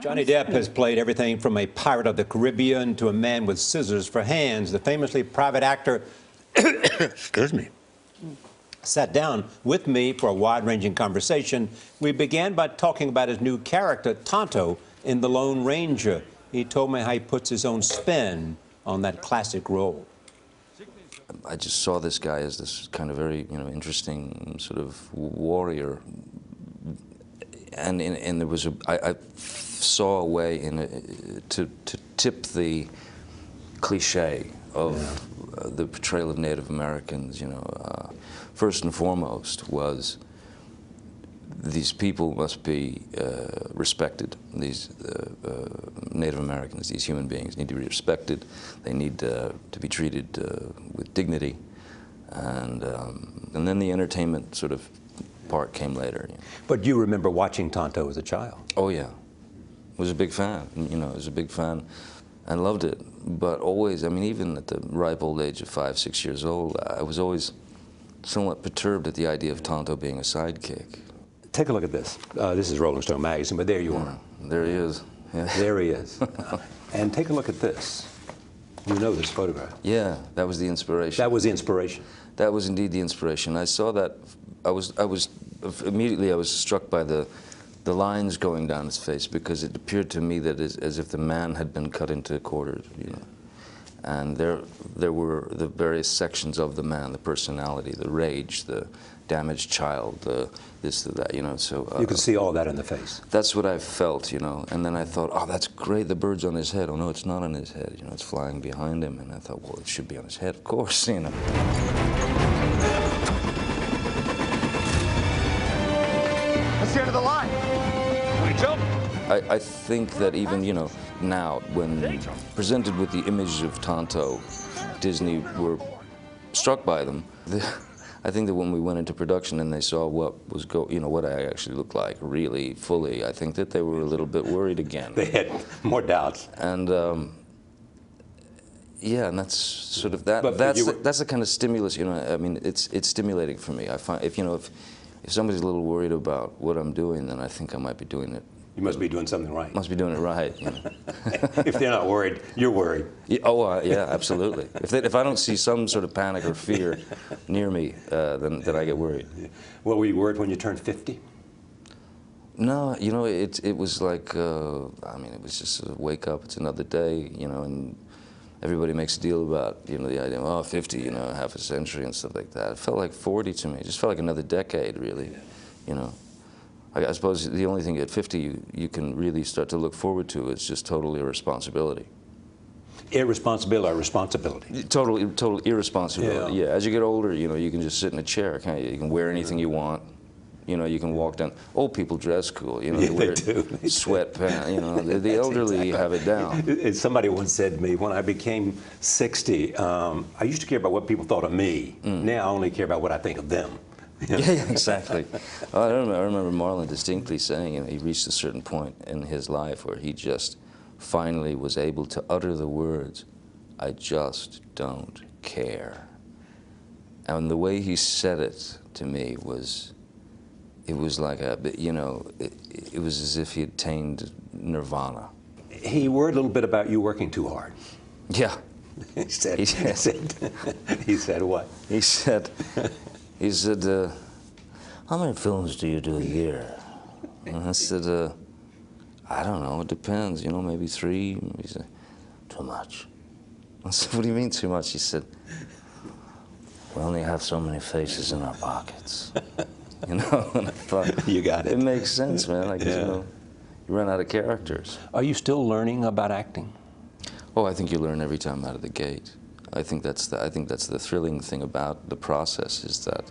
Johnny Depp has played everything from a pirate of the Caribbean to a man with scissors for hands. The famously private actor, excuse me, sat down with me for a wide-ranging conversation. We began by talking about his new character, Tonto, in The Lone Ranger. He told me how he puts his own spin on that classic role. I just saw this guy as this kind of very, you know, interesting sort of warrior, and and, and there was a I, I saw a way in a, to to tip the cliche of Yeah. uh, the portrayal of Native Americans. You know, uh, first and foremost was these people must be uh, respected. These uh, uh, Native Americans, these human beings, need to be respected. They need uh, to be treated uh, with dignity, and um, and then the entertainment sort of part came later. you know. But you remember watching Tonto as a child. Oh yeah, was a big fan. You know, was a big fan, and loved it. But always, I mean, even at the ripe old age of five, six years old, I was always somewhat perturbed at the idea of Tonto being a sidekick. Take a look at this. Uh, this is Rolling Stone magazine, but there you are. There he is. Yeah. There he is. and take a look at this. You know this photograph. Yeah, that was the inspiration. That was the inspiration. That was indeed the inspiration. I saw that. I was. I was immediately. I was struck by the, the lines going down his face because it appeared to me that as, as if the man had been cut into quarters. You know, and there there were the various sections of the man: the personality, the rage, the damaged child, the this, the that. You know, so uh, You can see all that in the face. that's what I felt. You know, and then I thought, oh, that's great. The bird's on his head. Oh no, it's not on his head. You know, it's flying behind him. And I thought, well, it should be on his head, of course. You know. That's the end of the line. We jump. I, I think that even, you know, now, when presented with the images of Tonto, Disney were struck by them. The, I think that when we went into production and they saw what was go, you know, what I actually looked like, really fully, I think that they were a little bit worried again. They had more doubts. And um, yeah, and that's sort of that. But- that's the, that's the kind of stimulus. You know, I mean, it's it's stimulating for me. I find if you know if if somebody's a little worried about what I'm doing, then I think I might be doing it. You must be doing something right. Must be doing it right. You know? if they're not worried, you're worried. Yeah, oh, uh, yeah, absolutely. If, they, if I don't see some sort of panic or fear near me, uh, then, then I get worried. Well, were you worried when you turned 50? No, you know, it, it was like, uh, I mean, it was just a wake up, it's another day, you know, and everybody makes a deal about, you know, the idea of, oh, 50, you know, half a century and stuff like that. It felt like 40 to me. It just felt like another decade, really, you know. I, I suppose the only thing at 50 you, you can really start to look forward to is just total irresponsibility. Irresponsibility or responsibility? Total, total irresponsibility. Yeah. Yeah. As you get older, you know, you can just sit in a chair, can't you? You can wear anything you want. You know, you can walk down. Old people dress cool. You know, Yeah, they wear do. They do. sweatpants. You know, the, the elderly exactly- have it down. Somebody once said to me, when I became 60, um, I used to care about what people thought of me. Now I only care about what I think of them. yeah, yeah, exactly. Oh, I, remember, I remember Marlon distinctly saying, you know, he reached a certain point in his life where he just finally was able to utter the words, "I just don't care." And the way he said it to me was, it was like a, you know, it, it was as if he had attained nirvana. He worried a little bit about you working too hard. Yeah, He said, He he said, he said what? he said, he said, uh, how many films do you do a year? And I said, uh, I don't know, it depends, you know, maybe three. He said, too much. I said, what do you mean too much? He said, we only have so many faces in our pockets. You know, and I thought, You got it. It makes sense, man. Like, Yeah. you know, you run out of characters. Are you still learning about acting? Oh, I think you learn every time out of the gate. I think that's the, I think that's the thrilling thing about the process is that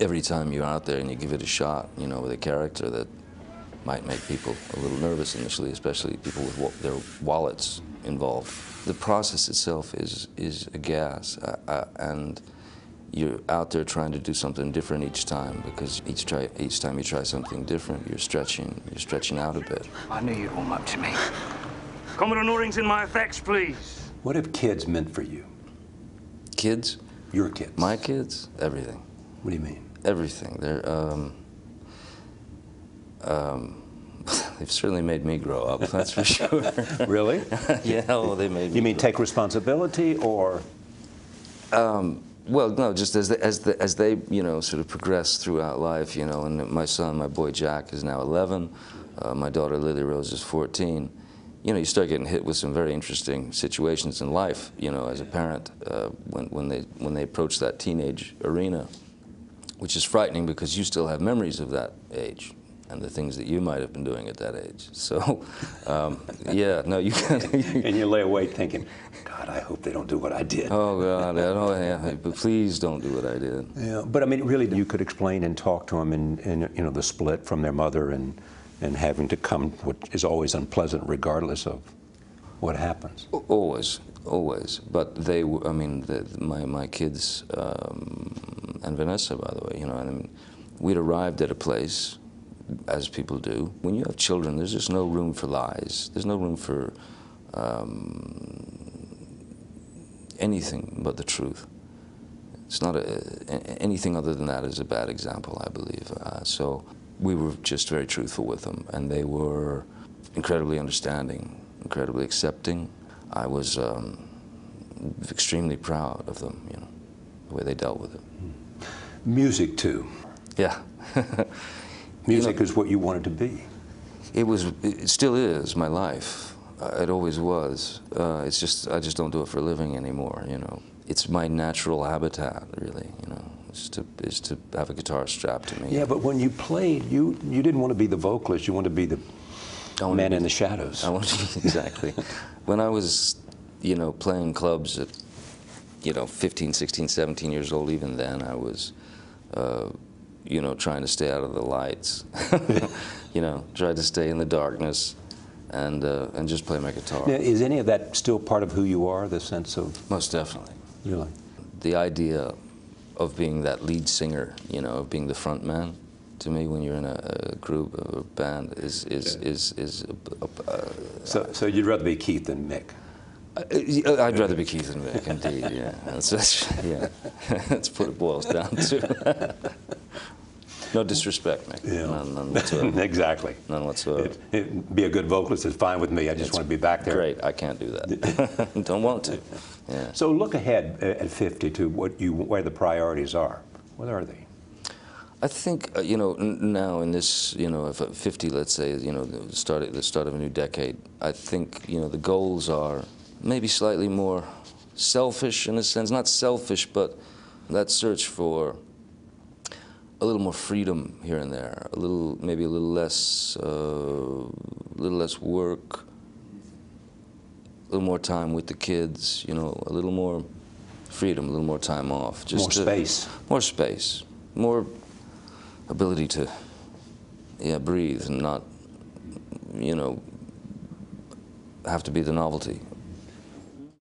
every time you're out there and you give it a shot, you know, with a character that might make people a little nervous initially, especially people with wa- their wallets involved. The process itself is is a gas, uh, uh, and you're out there trying to do something different each time because each try each time you try something different, you're stretching you're stretching out a bit. I knew you'd warm up to me. Commodore Norrington, my effects, please. What have kids meant for you? Kids. Your kids? My kids, everything, What do you mean? everything. They're, um, um, they've certainly made me grow up. That's for sure. Really? yeah, oh, they made me. You mean take responsibility or? Well, no, just as they, as the, as they you know sort of progress throughout life, you know, and my son, my boy Jack, is now 11. Uh, my daughter Lily Rose is 14. You know, you start getting hit with some very interesting situations in life. You know, as a parent, uh, when when they when they approach that teenage arena, which is frightening because you still have memories of that age and the things that you might have been doing at that age. So, um, yeah, no, you can. And you lay awake thinking, God, I hope they don't do what I did. oh God, I don't, yeah, but please don't do what I did. Yeah, but I mean, really, you could explain and talk to them, and, and you know, the split from their mother, and and having to come, which is always unpleasant, regardless of what happens. Always, always. But they, I mean, the, my my kids um, and Vanessa, by the way, you know, I mean, we'd arrived at a place, as people do. When you have children, there's just no room for lies. There's no room for um, anything but the truth. It's not a- anything other than that is a bad example, I believe. Uh, so we were just very truthful with them, and they were incredibly understanding, incredibly accepting. I was um, extremely proud of them, you know, the way they dealt with it. Music too. Yeah. Music is what you wanted to be. It was, it still is my life. Uh, It always was. Uh, it's just, I just don't do it for a living anymore, you know. It's my natural habitat, really, you know, is to, is to have a guitar strapped to me. Yeah, but when you played, you you didn't want to be the vocalist. You wanted to be the I man to in the shadows. I want to, exactly. when I was, you know, playing clubs at, you know, 15, 16, 17 years old, even then, I was, uh, you know, trying to stay out of the lights. you know, tried to stay in the darkness and, uh, and just play my guitar. Now, is any of that still part of who you are? The sense of Most definitely. really. The idea of being that lead singer, you know, of being the front man, to me, when you're in a, a group or a band, is is is is. a- a- So, so you'd rather be Keith than Mick. Uh, I'd rather be Keith than Mick, indeed. Yeah, that's, that's yeah. that's what it boils down to. no disrespect, Mick. None, none whatsoever. exactly. None whatsoever. It, it, be a good vocalist is fine with me. I just want to be back there. Great, I can't do that. Don't want to. Yeah. So look ahead at 50 to what you where the priorities are. What are they? I think uh, you know n- now in this you know if uh, 50 let's say you know the start of, the start of a new decade I think you know the goals are maybe slightly more selfish in a sense not selfish but that search for a little more freedom here and there a little maybe a little less uh, a little less work a little more time with the kids you know a little more freedom a little more time off just More to- space. more space more ability to yeah breathe and not you know have to be the novelty